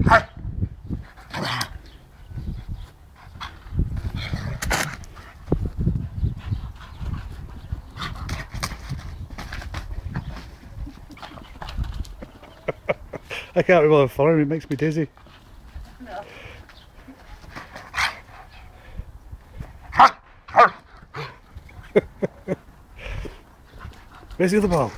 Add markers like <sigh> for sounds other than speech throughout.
<laughs> I can't be bothered following him, it makes me dizzy. No. <laughs> Where's the other ball?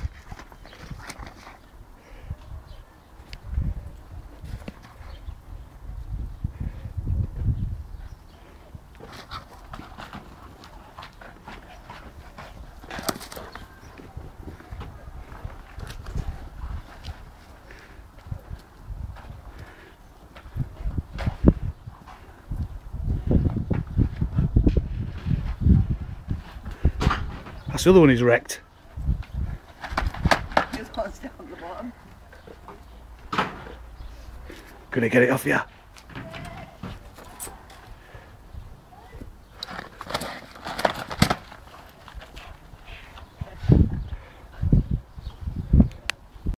That's the other one he's wrecked. Just one's down the bottom. Gonna get it off ya.